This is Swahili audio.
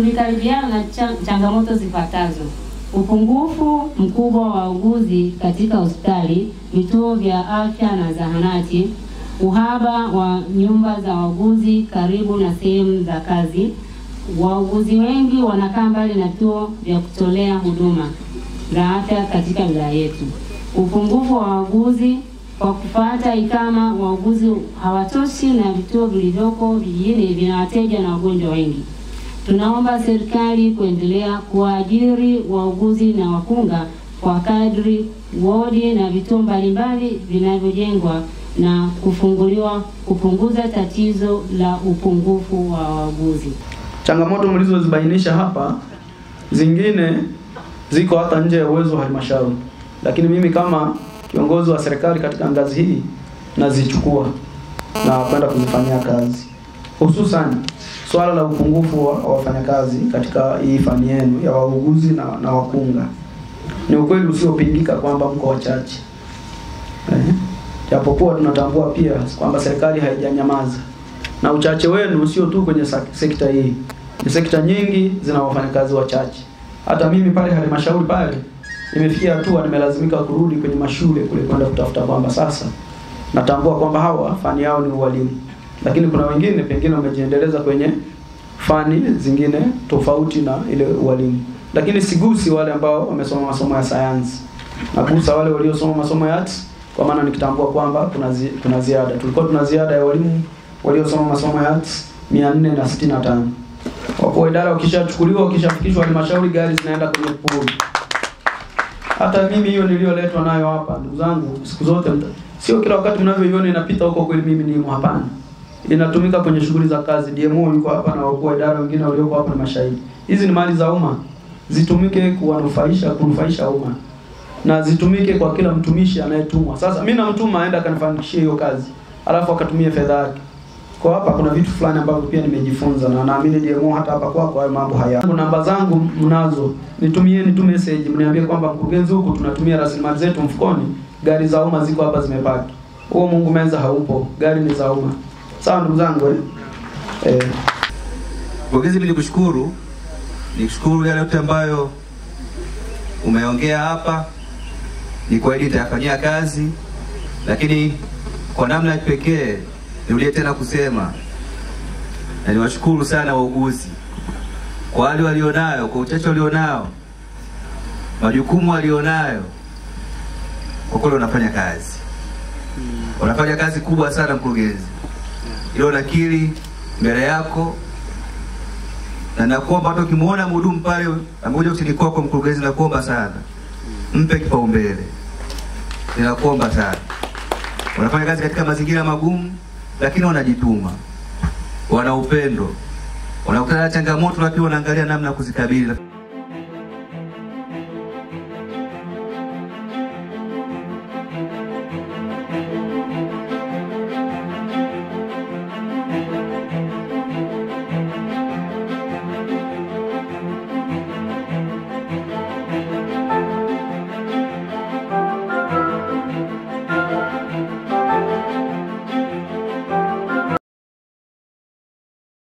tulikaribiana na changamoto zifuatazo: upungufu mkubwa wa wauguzi katika hospitali, vituo vya afya na zahanati, uhaba wa nyumba za wauguzi karibu na sehemu za kazi. Wauguzi wengi wanakaa mbali na vituo vya kutolea huduma za afya katika wilaya yetu. Upungufu wa wauguzi kwa kufuata ikama, wauguzi hawatoshi na vituo vilivyoko vijijini vina wateja na wagonjwa wengi. Tunaomba serikali kuendelea kuwaajiri wauguzi na wakunga kwa kadri wodi na vituo mbalimbali vinavyojengwa na kufunguliwa kupunguza tatizo la upungufu wa wauguzi. Changamoto mlizozibainisha hapa, zingine ziko hata nje ya uwezo wa halmashauri, lakini mimi kama kiongozi wa serikali katika ngazi hii nazichukua na kwenda kuzifanyia kazi, hususan swala la upungufu wa wa wafanyakazi katika hii fani yenu ya wauguzi na, na wakunga. Ni ukweli usiopingika kwamba mko wachache. Eh, japokuwa tunatambua pia kwamba serikali haijanyamaza. Na uchache wenu sio tu kwenye sekta hii, ni sekta nyingi zina wafanyakazi wachache. Hata mimi pale halmashauri pale imefikia hatua nimelazimika kurudi kwenye mashule kule kwenda kutafuta kwamba sasa natambua kwamba hawa fani yao ni ualimu, lakini kuna wengine pengine wamejiendeleza kwenye fani zingine tofauti na ile ualimu, lakini sigusi wale ambao wamesoma masomo ya sayansi, nagusa wale waliosoma masomo ya arts, kwa maana nikitambua kwamba kuna zi, kuna ziada. Tulikuwa tuna ziada ya walimu waliosoma masomo ya arts 465 wakuu wa idara wakishachukuliwa, wakishafikishwa halmashauri, gari zinaenda kwenye pool. Hata mimi hiyo niliyoletwa nayo hapa, ndugu zangu, siku zote sio kila wakati mnavyoiona inapita huko kweli mimi nimo, hapana. Inatumika kwenye shughuli za kazi. DMO yuko hapa na wakuu wa idara wengine walioko hapa na mashahidi. Hizi ni mali za umma, zitumike kuwanufaisha, kunufaisha umma na zitumike kwa kila mtumishi anayetumwa. Sasa mimi namtuma aenda akanifanikishie hiyo kazi, alafu akatumie fedha yake. Kwa hapa kuna vitu fulani ambavyo pia nimejifunza na naamini DMO hata hapa kwako hayo mambo haya. Namba zangu mnazo, nitumieni tu message, mniambie kwamba mkurugenzi, huku tunatumia rasilimali zetu mfukoni, gari za umma ziko hapa zimepaki. Huo Mungu meza haupo, gari ni za umma. Sawa ndugu zangu eh? Eh. Mkurugenzi, mimi nikushukuru, nikushukuru yale yote ambayo umeongea hapa, ni kweli nitayafanyia kazi, lakini kwa namna ya pekee nirudie tena kusema na niwashukuru sana wauguzi kwa wale walionayo, kwa uchache walionao, majukumu walionayo, kwa kweli wanafanya kazi, wanafanya kazi kubwa sana mkurugenzi. Hilo nakiri mbele yako na nakuomba hata ukimwona mhudumu pale amekuja ofisini kwako mkurugenzi, nakuomba sana mpe kipaumbele, ninakuomba sana. Wanafanya kazi katika mazingira magumu, lakini wanajituma, wana upendo, wanakutana na changamoto, lakini wanaangalia namna ya kuzikabili.